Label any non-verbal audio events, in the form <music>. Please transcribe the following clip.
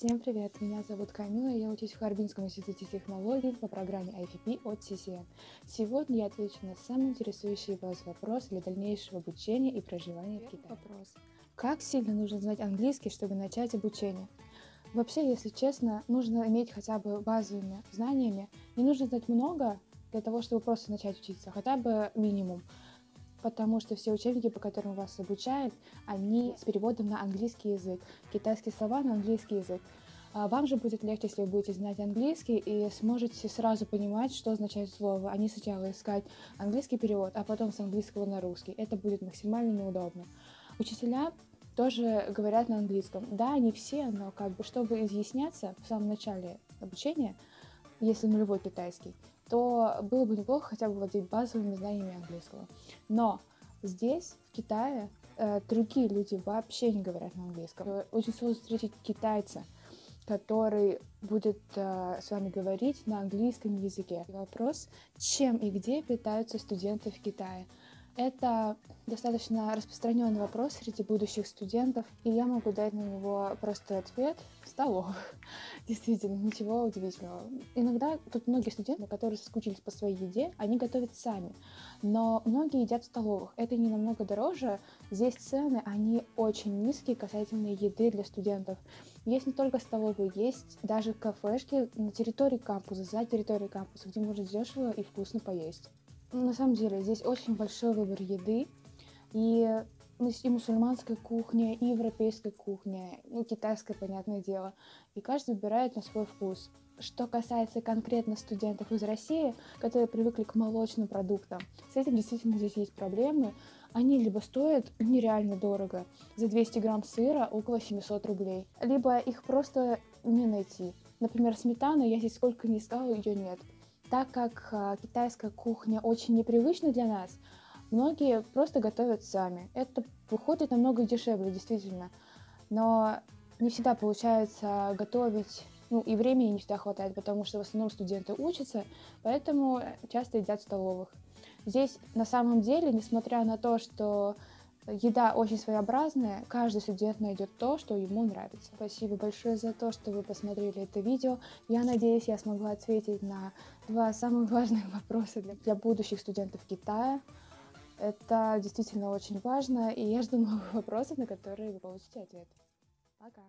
Всем привет, меня зовут Камила, я учусь в Харбинском институте технологий по программе IFP от CCN. Сегодня я отвечу на самые интересующие вас вопросы для дальнейшего обучения и проживания в Китае. Вопрос. Как сильно нужно знать английский, чтобы начать обучение? Вообще, если честно, нужно иметь хотя бы базовыми знаниями. Не нужно знать много для того, чтобы просто начать учиться, хотя бы минимум потому что все учебники, по которым вас обучают, они с переводом на английский язык, китайские слова на английский язык. А вам же будет легче, если вы будете знать английский и сможете сразу понимать, что означает слово, а не сначала искать английский перевод, а потом с английского на русский. Это будет максимально неудобно. Учителя тоже говорят на английском. Да, не все, но как бы чтобы изъясняться в самом начале обучения, если нулевой китайский, то было бы неплохо хотя бы владеть базовыми знаниями английского. Но здесь, в Китае, э, другие люди вообще не говорят на английском. Очень сложно встретить китайца, который будет э, с вами говорить на английском языке. Вопрос, чем и где питаются студенты в Китае? Это достаточно распространенный вопрос среди будущих студентов, и я могу дать на него простой ответ – столовых. <laughs> Действительно, ничего удивительного. Иногда тут многие студенты, которые соскучились по своей еде, они готовят сами, но многие едят в столовых. Это не намного дороже, здесь цены, они очень низкие касательно еды для студентов. Есть не только столовые, есть даже кафешки на территории кампуса, за территорией кампуса, где можно дешево и вкусно поесть. На самом деле, здесь очень большой выбор еды, и, ну, и мусульманская кухня, и европейская кухня, и китайская, понятное дело. И каждый выбирает на свой вкус. Что касается конкретно студентов из России, которые привыкли к молочным продуктам, с этим действительно здесь есть проблемы. Они либо стоят нереально дорого, за 200 грамм сыра около 700 рублей, либо их просто не найти. Например, сметану я здесь сколько ни искала, ее нет. Так как а, китайская кухня очень непривычна для нас, многие просто готовят сами. Это выходит намного дешевле, действительно. Но не всегда получается готовить, ну и времени не всегда хватает, потому что в основном студенты учатся, поэтому часто едят в столовых. Здесь на самом деле, несмотря на то, что Еда очень своеобразная, каждый студент найдет то, что ему нравится. Спасибо большое за то, что вы посмотрели это видео. Я надеюсь, я смогла ответить на два самых <laughs> важных вопроса для, для будущих студентов Китая. Это действительно очень важно, и я жду новых вопросов, на которые вы получите ответ. Пока!